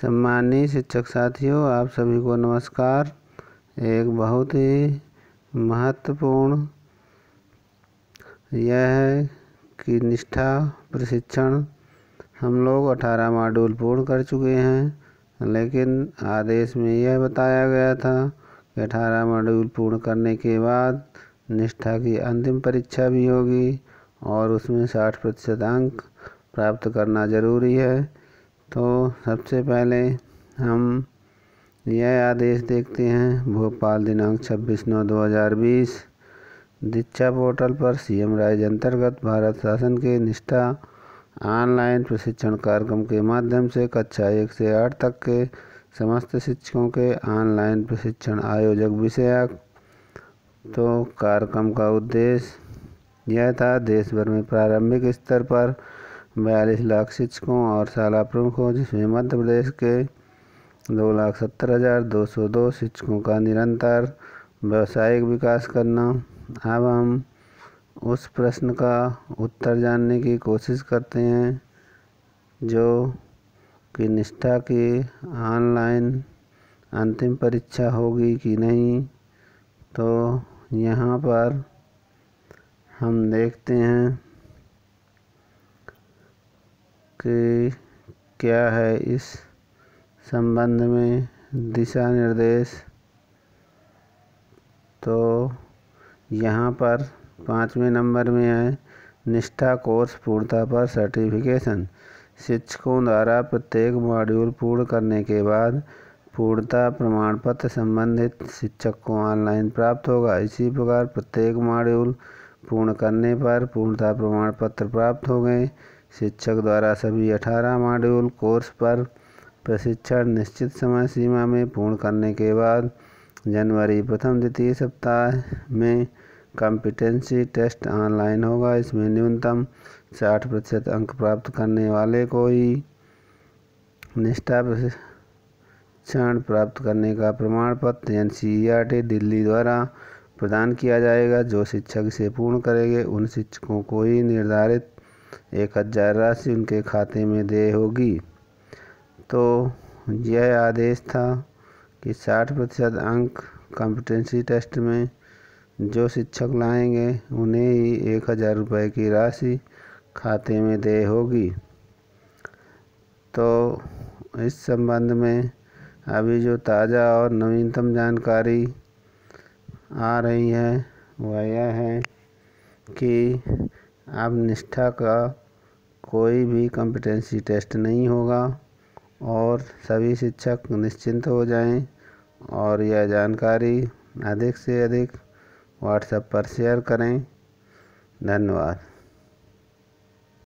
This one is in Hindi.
सम्मानीय शिक्षक साथियों, आप सभी को नमस्कार। एक बहुत ही महत्वपूर्ण यह है कि निष्ठा, प्रशिक्षण हम लोग 18 मॉड्यूल पूर्ण कर चुके हैं, लेकिन आदेश में यह बताया गया था कि 18 मॉड्यूल पूर्ण करने के बाद निष्ठा की अंतिम परीक्षा भी होगी और उसमें 60 प्रतिशत अंक प्राप्त करना ज़रूरी है। तो सबसे पहले हम यह आदेश देखते हैं। भोपाल दिनांक 26 नौ 2020 दीक्षा पोर्टल पर सीएम राइज अंतर्गत भारत शासन के निष्ठा ऑनलाइन प्रशिक्षण कार्यक्रम के माध्यम से कक्षा एक से आठ तक के समस्त शिक्षकों के ऑनलाइन प्रशिक्षण आयोजक विषयक तो कार्यक्रम का उद्देश्य यह था देश भर में प्रारंभिक स्तर पर बयालीस लाख शिक्षकों और शाला प्रमुखों, जिसमें मध्य प्रदेश के दो लाख सत्तर हज़ार दो सौ दो शिक्षकों का निरंतर व्यावसायिक विकास करना। अब हम उस प्रश्न का उत्तर जानने की कोशिश करते हैं, जो कि निष्ठा की ऑनलाइन अंतिम परीक्षा होगी कि नहीं। तो यहाँ पर हम देखते हैं। कि क्या है इस संबंध में दिशा निर्देश तो यहाँ पर पाँचवें नंबर में है, निष्ठा कोर्स पूर्णता पर सर्टिफिकेशन शिक्षकों द्वारा प्रत्येक मॉड्यूल पूर्ण करने के बाद पूर्णता प्रमाण पत्र संबंधित शिक्षक को ऑनलाइन प्राप्त होगा। इसी प्रकार प्रत्येक मॉड्यूल पूर्ण करने पर पूर्णता प्रमाण पत्र प्राप्त हो गए। शिक्षक द्वारा सभी 18 मॉड्यूल कोर्स पर प्रशिक्षण निश्चित समय सीमा में पूर्ण करने के बाद जनवरी प्रथम द्वितीय सप्ताह में कॉम्पिटेंसी टेस्ट ऑनलाइन होगा। इसमें न्यूनतम 60 प्रतिशत अंक प्राप्त करने वाले को ही निष्ठा प्रशिक्षण प्राप्त करने का प्रमाण पत्र एन दिल्ली द्वारा प्रदान किया जाएगा। जो शिक्षक इसे पूर्ण करेंगे, उन शिक्षकों को ही निर्धारित एक हज़ार राशि उनके खाते में दे होगी। तो यह आदेश था कि साठ प्रतिशत अंक कॉम्पिटेंसी टेस्ट में जो शिक्षक लाएँगे, उन्हें ही एक हज़ार रुपये की राशि खाते में दे होगी। तो इस संबंध में अभी जो ताज़ा और नवीनतम जानकारी आ रही है, वह यह है कि अब निष्ठा का कोई भी कॉम्पिटेंसी टेस्ट नहीं होगा और सभी शिक्षक निश्चिंत हो जाएँ और यह जानकारी अधिक से अधिक व्हाट्सएप पर शेयर करें। धन्यवाद।